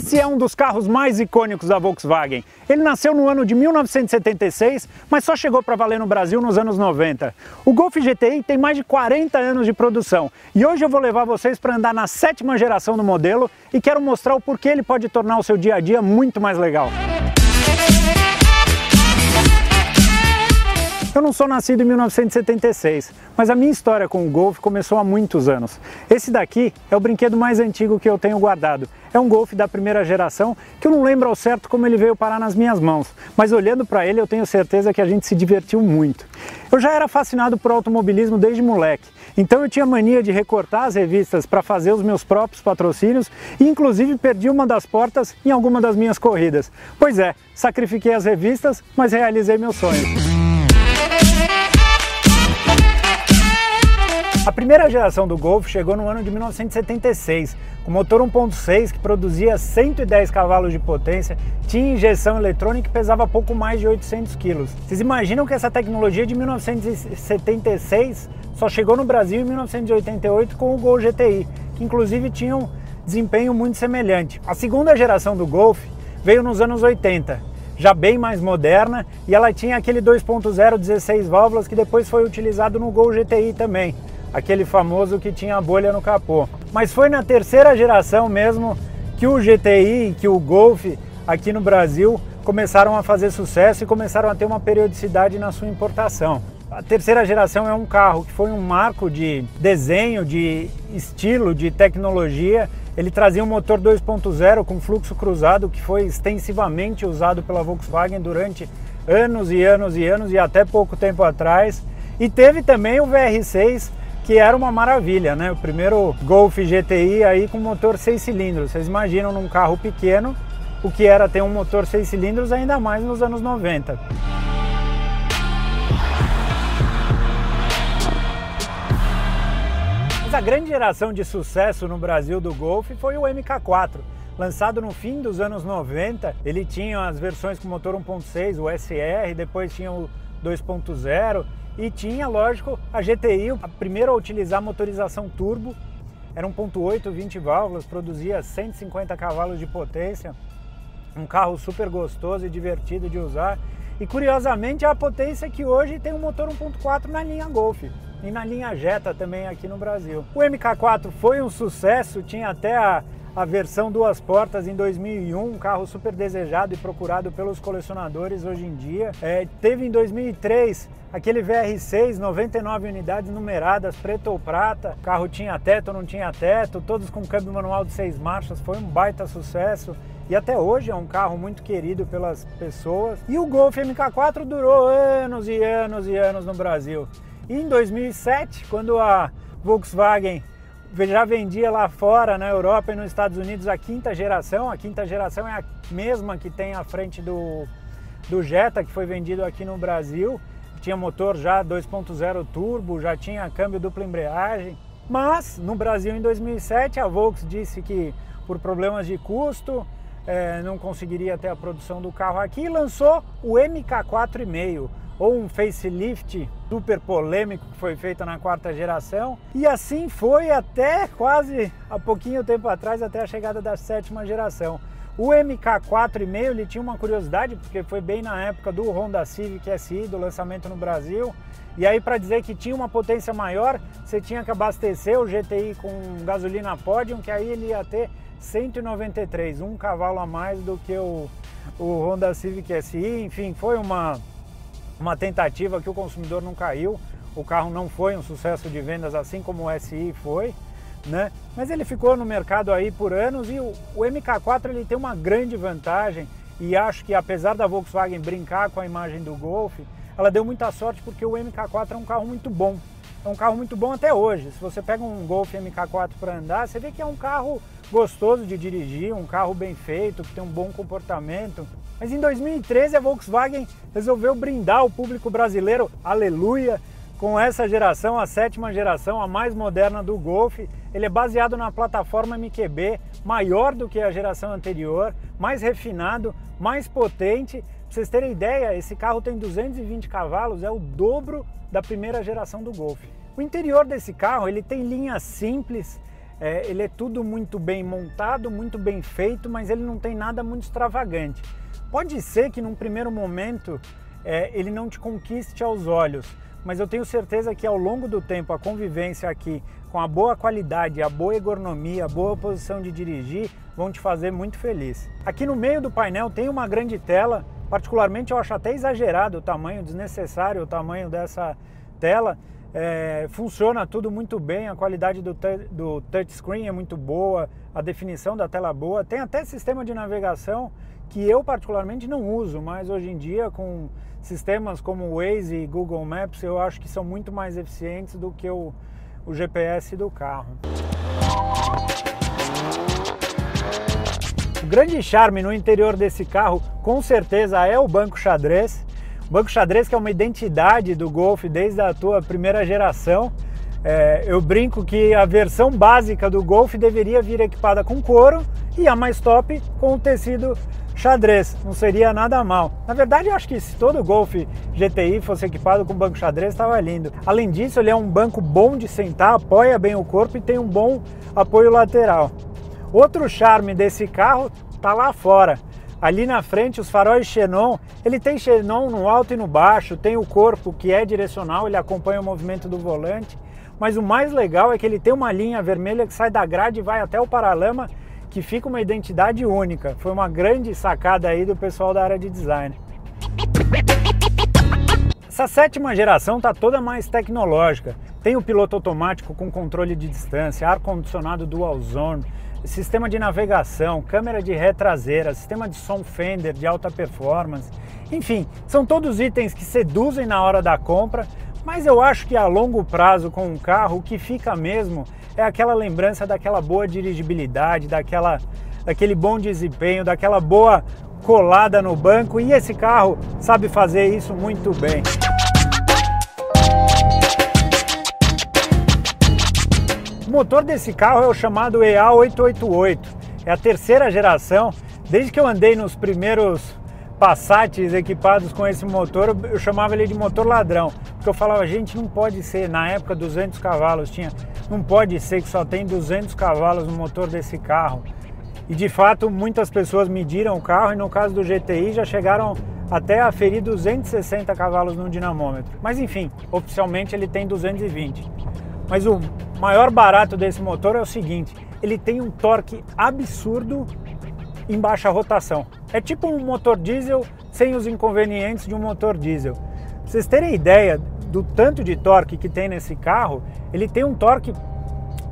Esse é um dos carros mais icônicos da Volkswagen. Ele nasceu no ano de 1976, mas só chegou para valer no Brasil nos anos 90. O Golf GTI tem mais de 40 anos de produção e hoje eu vou levar vocês para andar na sétima geração do modelo e quero mostrar o porquê ele pode tornar o seu dia a dia muito mais legal. Eu não sou nascido em 1976, mas a minha história com o Golf começou há muitos anos. Esse daqui é o brinquedo mais antigo que eu tenho guardado. É um Golf da primeira geração que eu não lembro ao certo como ele veio parar nas minhas mãos, mas olhando para ele eu tenho certeza que a gente se divertiu muito. Eu já era fascinado por automobilismo desde moleque, então eu tinha mania de recortar as revistas para fazer os meus próprios patrocínios e inclusive perdi uma das portas em alguma das minhas corridas. Pois é, sacrifiquei as revistas, mas realizei meu sonho. A primeira geração do Golf chegou no ano de 1976, com motor 1.6 que produzia 110 cavalos de potência, tinha injeção eletrônica e pesava pouco mais de 800 quilos. Vocês imaginam que essa tecnologia de 1976 só chegou no Brasil em 1988 com o Gol GTI, que inclusive tinha um desempenho muito semelhante. A segunda geração do Golf veio nos anos 80, já bem mais moderna, e ela tinha aquele 2.0 16 válvulas que depois foi utilizado no Gol GTI também aquele famoso que tinha a bolha no capô. Mas foi na terceira geração mesmo que o GTI, que o Golf aqui no Brasil começaram a fazer sucesso e começaram a ter uma periodicidade na sua importação. A terceira geração é um carro que foi um marco de desenho, de estilo, de tecnologia. Ele trazia um motor 2.0 com fluxo cruzado que foi extensivamente usado pela Volkswagen durante anos e anos e anos e até pouco tempo atrás. E teve também o VR6 que era uma maravilha, né? O primeiro Golf GTI aí com motor 6 cilindros. Vocês imaginam num carro pequeno o que era ter um motor 6 cilindros ainda mais nos anos 90. Mas a grande geração de sucesso no Brasil do Golf foi o MK4. Lançado no fim dos anos 90, ele tinha as versões com motor 1.6, o SR, depois tinha o 2.0 e tinha, lógico, a GTI, a primeira a utilizar motorização turbo, era 1.8, 20 válvulas, produzia 150 cavalos de potência, um carro super gostoso e divertido de usar. E curiosamente é a potência que hoje tem um motor 1.4 na linha Golf e na linha Jetta também aqui no Brasil. O MK4 foi um sucesso, tinha até a a versão duas portas em 2001, um carro super desejado e procurado pelos colecionadores hoje em dia. É, teve em 2003 aquele VR6, 99 unidades numeradas, preto ou prata. O carro tinha teto, não tinha teto, todos com câmbio manual de seis marchas, foi um baita sucesso. E até hoje é um carro muito querido pelas pessoas. E o Golf MK4 durou anos e anos e anos no Brasil. E em 2007, quando a Volkswagen já vendia lá fora, na Europa e nos Estados Unidos, a quinta geração. A quinta geração é a mesma que tem à frente do, do Jetta, que foi vendido aqui no Brasil. Tinha motor já 2.0 turbo, já tinha câmbio dupla embreagem. Mas no Brasil em 2007 a Volks disse que por problemas de custo é, não conseguiria ter a produção do carro aqui e lançou o MK4,5 ou um facelift super polêmico que foi feito na quarta geração. E assim foi até quase há pouquinho tempo atrás, até a chegada da sétima geração. O MK4,5 ele tinha uma curiosidade, porque foi bem na época do Honda Civic SI, do lançamento no Brasil. E aí para dizer que tinha uma potência maior, você tinha que abastecer o GTI com gasolina Podium, que aí ele ia ter 193, um cavalo a mais do que o, o Honda Civic SI. Enfim, foi uma uma tentativa que o consumidor não caiu. O carro não foi um sucesso de vendas assim como o SI foi, né? Mas ele ficou no mercado aí por anos e o, o MK4 ele tem uma grande vantagem e acho que apesar da Volkswagen brincar com a imagem do Golf, ela deu muita sorte porque o MK4 é um carro muito bom. É um carro muito bom até hoje. Se você pega um Golf MK4 para andar, você vê que é um carro gostoso de dirigir, um carro bem feito, que tem um bom comportamento. Mas em 2013 a Volkswagen resolveu brindar o público brasileiro, aleluia, com essa geração, a sétima geração, a mais moderna do Golf. Ele é baseado na plataforma MQB, maior do que a geração anterior, mais refinado, mais potente. Para vocês terem ideia, esse carro tem 220 cavalos, é o dobro da primeira geração do Golf. O interior desse carro ele tem linhas simples, É, ele é tudo muito bem montado, muito bem feito, mas ele não tem nada muito extravagante. Pode ser que num primeiro momento é, ele não te conquiste aos olhos, mas eu tenho certeza que ao longo do tempo a convivência aqui com a boa qualidade, a boa ergonomia, a boa posição de dirigir vão te fazer muito feliz. Aqui no meio do painel tem uma grande tela, particularmente eu acho até exagerado o tamanho, desnecessário o tamanho dessa tela. É, funciona tudo muito bem, a qualidade do, do touchscreen é muito boa, a definição da tela é boa, tem até sistema de navegação que eu particularmente não uso, mas hoje em dia com sistemas como Waze e Google Maps eu acho que são muito mais eficientes do que o, o GPS do carro. O grande charme no interior desse carro com certeza é o banco xadrez. Banco xadrez que é uma identidade do Golf desde a tua primeira geração. É, eu brinco que a versão básica do Golf deveria vir equipada com couro e a mais top com o tecido xadrez, não seria nada mal. Na verdade, eu acho que se todo Golf GTI fosse equipado com banco xadrez, estava lindo. Além disso, ele é um banco bom de sentar, apoia bem o corpo e tem um bom apoio lateral. Outro charme desse carro está lá fora. Ali na frente, os faróis Xenon, ele tem Xenon no alto e no baixo, tem o corpo que é direcional, ele acompanha o movimento do volante. Mas o mais legal é que ele tem uma linha vermelha que sai da grade e vai até o paralama que fica uma identidade única. Foi uma grande sacada aí do pessoal da área de design. Essa sétima geração está toda mais tecnológica. Tem o piloto automático com controle de distância, ar-condicionado dual zone, sistema de navegação, câmera de ré traseira, sistema de som Fender de alta performance. Enfim, são todos itens que seduzem na hora da compra, mas eu acho que a longo prazo com um carro o que fica mesmo é aquela lembrança daquela boa dirigibilidade, daquela, daquele bom desempenho, daquela boa colada no banco e esse carro sabe fazer isso muito bem. O motor desse carro é o chamado EA888, é a terceira geração. Desde que eu andei nos primeiros Passats equipados com esse motor, eu chamava ele de motor ladrão, porque eu falava, gente, não pode ser, na época 200 cavalos tinha, não pode ser que só tem 200 cavalos no motor desse carro. E de fato, muitas pessoas mediram o carro e no caso do GTI já chegaram até a ferir 260 cavalos no dinamômetro. Mas enfim, oficialmente ele tem 220. Mas o maior barato desse motor é o seguinte, ele tem um torque absurdo em baixa rotação. É tipo um motor diesel sem os inconvenientes de um motor diesel. Pra vocês terem ideia do tanto de torque que tem nesse carro, ele tem um torque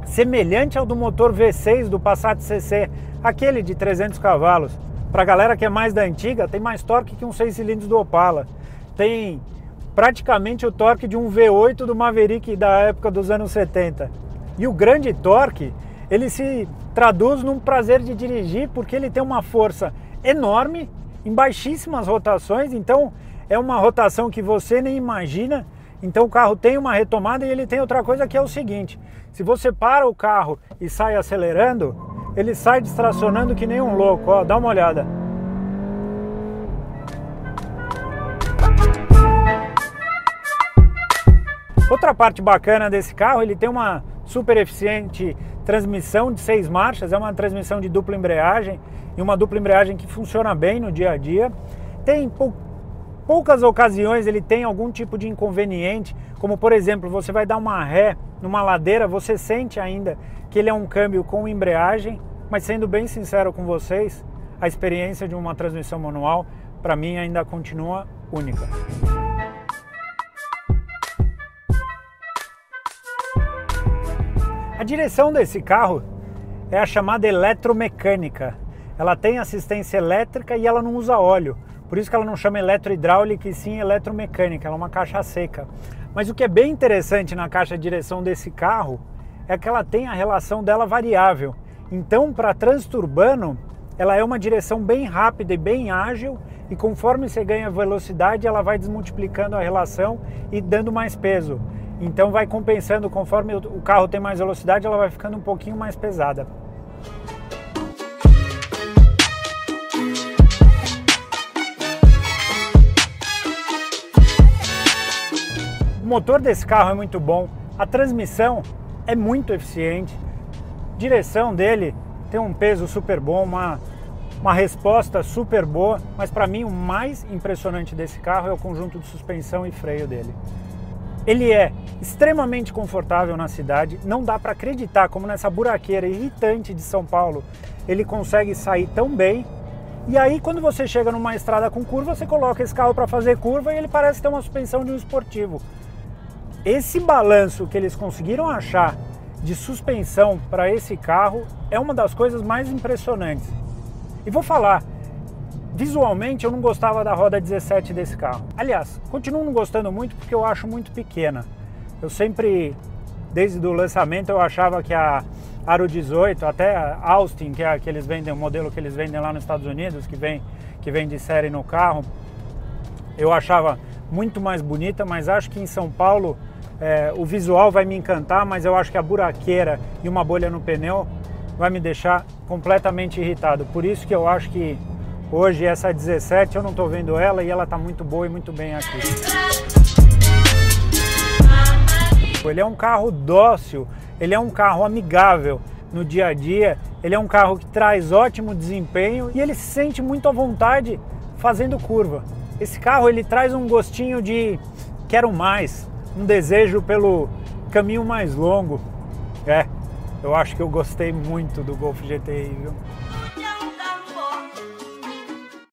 semelhante ao do motor V6 do Passat CC, aquele de 300 cavalos. Para a galera que é mais da antiga, tem mais torque que um 6 cilindros do Opala. Tem praticamente o torque de um V8 do Maverick da época dos anos 70. E o grande torque, ele se traduz num prazer de dirigir porque ele tem uma força enorme em baixíssimas rotações, então é uma rotação que você nem imagina. Então o carro tem uma retomada e ele tem outra coisa que é o seguinte: se você para o carro e sai acelerando, ele sai distracionando que nem um louco. Ó, dá uma olhada. Outra parte bacana desse carro, ele tem uma super eficiente transmissão de seis marchas, é uma transmissão de dupla embreagem e uma dupla embreagem que funciona bem no dia a dia. Tem pou, poucas ocasiões ele tem algum tipo de inconveniente, como por exemplo, você vai dar uma ré numa ladeira, você sente ainda que ele é um câmbio com embreagem, mas sendo bem sincero com vocês, a experiência de uma transmissão manual para mim ainda continua única. Direção desse carro é a chamada eletromecânica. Ela tem assistência elétrica e ela não usa óleo. Por isso que ela não chama eletrohidráulica e sim eletromecânica, ela é uma caixa seca. Mas o que é bem interessante na caixa de direção desse carro é que ela tem a relação dela variável. Então, para trânsito urbano, ela é uma direção bem rápida e bem ágil, e conforme você ganha velocidade, ela vai desmultiplicando a relação e dando mais peso. Então vai compensando conforme o carro tem mais velocidade, ela vai ficando um pouquinho mais pesada. O motor desse carro é muito bom, a transmissão é muito eficiente. Direção dele tem um peso super bom, uma, uma resposta super boa, mas para mim o mais impressionante desse carro é o conjunto de suspensão e freio dele. Ele é extremamente confortável na cidade, não dá para acreditar como nessa buraqueira irritante de São Paulo ele consegue sair tão bem. E aí quando você chega numa estrada com curva, você coloca esse carro para fazer curva e ele parece ter uma suspensão de um esportivo. Esse balanço que eles conseguiram achar de suspensão para esse carro é uma das coisas mais impressionantes. E vou falar, Visualmente eu não gostava da roda 17 desse carro. Aliás, continuo não gostando muito porque eu acho muito pequena. Eu sempre, desde o lançamento, eu achava que a Aro 18, até a Austin, que é a que eles vendem, o modelo que eles vendem lá nos Estados Unidos, que vem, que vem de série no carro, eu achava muito mais bonita, mas acho que em São Paulo é, o visual vai me encantar, mas eu acho que a buraqueira e uma bolha no pneu vai me deixar completamente irritado. Por isso que eu acho que Hoje essa 17 eu não estou vendo ela e ela está muito boa e muito bem aqui. Ele é um carro dócil, ele é um carro amigável no dia a dia, ele é um carro que traz ótimo desempenho e ele se sente muito à vontade fazendo curva. Esse carro ele traz um gostinho de quero mais, um desejo pelo caminho mais longo. É, eu acho que eu gostei muito do Golf GTI, viu?